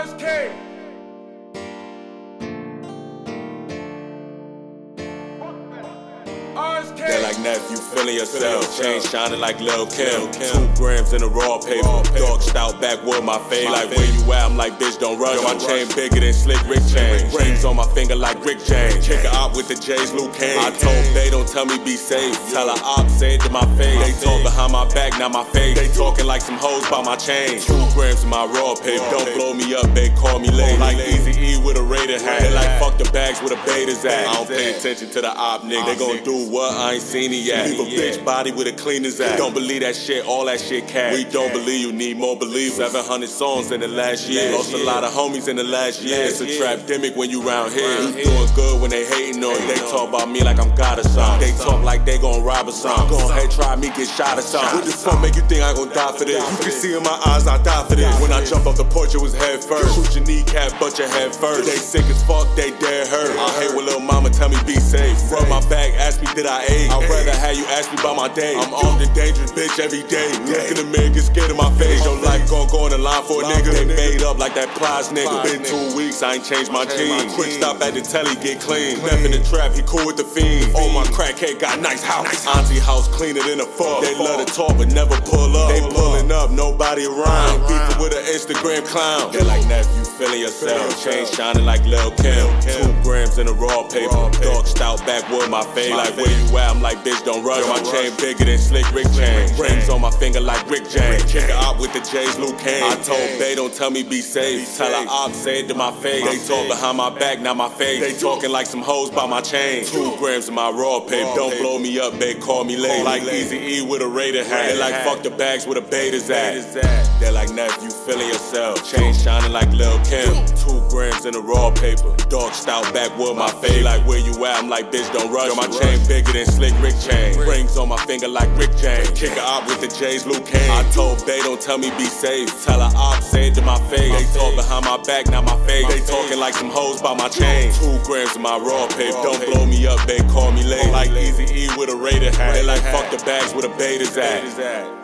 RXK. They're like nephew, feeling yourself. Chain shining like Lil Kim. Two grams in a raw paper. Dog stout backwood, my face. Like where you at? I'm like, bitch, don't rush. My chain bigger than slick Rick chain. Rings on my finger like Rick James. Kick a op with the J's, Luke Kane. I told they don't tell me be safe. Tell a op, say it to my face. They talk behind my back, not my face. They talking like some hoes by my chain. Two grams in my raw paper. Don't blow me up, they call me late. Like Easy E with a Raider hat. They like fuck the bags with a Beta's at. I don't pay attention to the op nigga. They gon' do what? I ain't seen yet. Leave a bitch body with a cleaner's at. Don't believe that shit, all that shit cash. We don't believe you need more believers. 700 songs in the last year. Lost a lot of homies in the last year. It's a trapdemic when you round here. You doing good when they hating on you. They talk about me like I'm God or something. They talk like they gon' rob or something. Go ahead, try me, get shot or something. What the fuck make you think I gon' die for this? You can see in my eyes I die for this. When I jump off the porch, it was head first. Shoot your kneecap, but your head first. They sick as fuck, they dead hurt. I hate when little mama tell me be safe. Rub my back, ask me did I ate. I'd rather have you ask me about my day. I'm armed and dangerous, bitch, every day. Look in the mirror, get scared of my face. Your life gon' go in the line for a nigga. They made up like that Plies nigga. Been two weeks, I ain't changed my jeans. Quick stop at the telly, get clean. Left in the trap, he cool with the fiend. Oh, my crackhead got nice house. Auntie house cleaner than a fuck. They love to talk, but never pull up. They pulling up, nobody around. Beefing with an Instagram clown. They're like nephew, feeling yourself. Chain shining like Lil Kim. Two grams in a raw paper. Dog stout backwood, my face. Like where you at? I'm like, bitch, don't rush. My chain bigger than slick Rick chain. Rings on my finger like Rick James. Kick op with the J's, Luke Kane. I told Bay, don't tell me be safe. Tell a op, say it to my face. They talk behind my back, not my face. They talking like some hoes by my chain. Two grams in my raw paper. Don't blow me up, Bay, call me late. Like Easy E with a Raider hat. They like fuck the bags with a Beta's at. They're like nephew, feeling yourself. Chain shining like Lil Kim. Two grams in a raw paper. Dog stout backwood, my face. Like where you at? I'm like, bitch, don't rush. My chain bigger than slick Rick chain. Rings on my finger like Rick James. Kick a op with the J's, Luke Kane. I told Bay, don't tell me be safe. Tell a op, say it to my face. They talk behind my back, not my face. They talking like some hoes by my chain. Two grams in my raw paper. Don't blow me up, Bay, call me late. Like Easy E with a Raider hat. They like fuck the bags with a Beta's at.